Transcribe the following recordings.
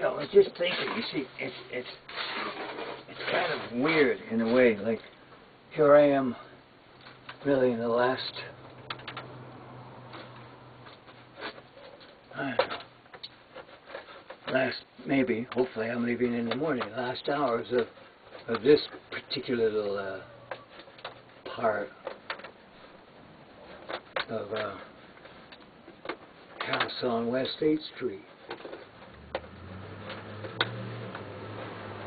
know, I was just thinking. You see, it's it's it's kind of weird in a way. Like here I am, really in the last. Know, last maybe, hopefully I'm leaving in the morning, last hours of, of this particular little uh, part of uh, house on West 8th Street.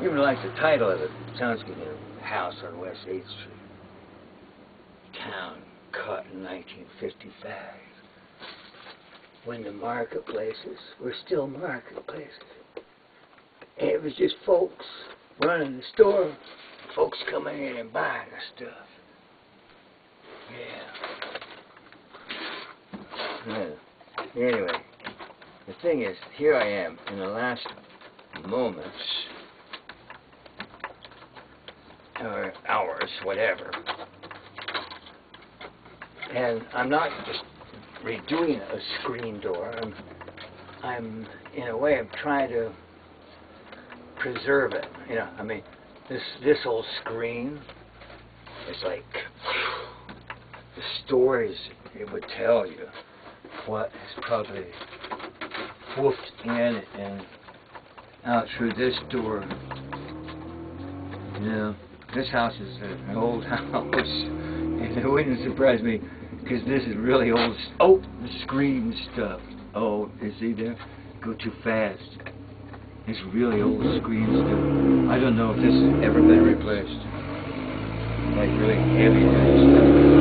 Even like the title of it, sounds good, you House on West 8th Street. Town cut in 1955 when the marketplaces were still marketplaces. It was just folks running the store, folks coming in and buying the stuff. Yeah. yeah. Anyway, the thing is, here I am in the last moments, or hours, whatever, and I'm not just redoing a screen door. I'm, I'm in a way, I'm trying to preserve it. You know, I mean, this this old screen is like the stories it would tell you what is probably woofed in and out through this door. Know, this house is an old house, and it wouldn't surprise me because this is really old. Oh, the screen stuff. Oh, is he there? Go too fast. It's really old screen stuff. I don't know if this has ever been replaced. Like really heavy stuff.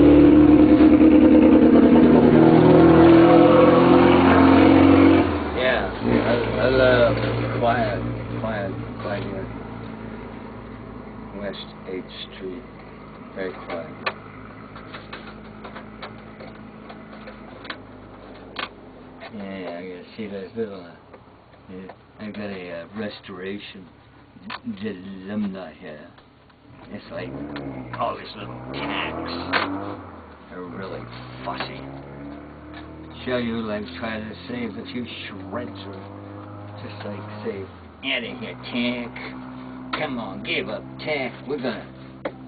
Yeah, I, love quiet, quiet, quiet here. West 8th Street. Very quiet. Yeah, I gotta see those little. Uh, yeah, I got a uh, restoration dilemma here. It's like all these little tacks are really fussy. Show you like trying to save a few shreds or just like say, out of here, tack. Come on, give up, tack. We're gonna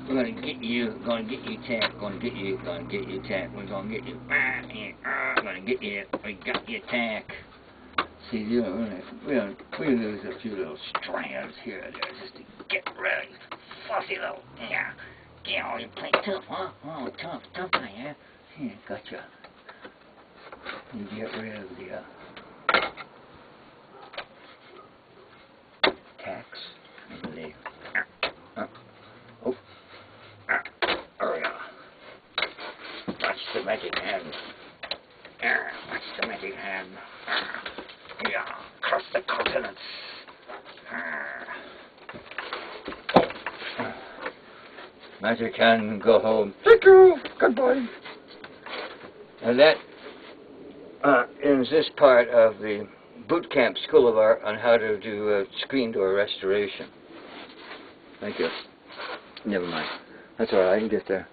we're gonna get you, gonna get you, tack, gonna get you, gonna get you, tack, we're gonna get you, ah, gonna get you, we got you, tack. See, you know, we, don't, we lose a few little strands here there just to get rid of these fussy little, yeah. Yeah, oh, you play tough, huh? Oh, tough, tough guy, yeah? Yeah, gotcha. You get rid of the, uh, tacks, I believe. Uh, oh. Oh, yeah. Watch the magic hand. Yeah, watch the magic hand. Yeah, cross the continents. Magic hand, go home. Thank you. Goodbye. And that uh, ends this part of the boot camp School of Art on how to do uh, screen door restoration. Thank you. Never mind. That's all right. I can get there.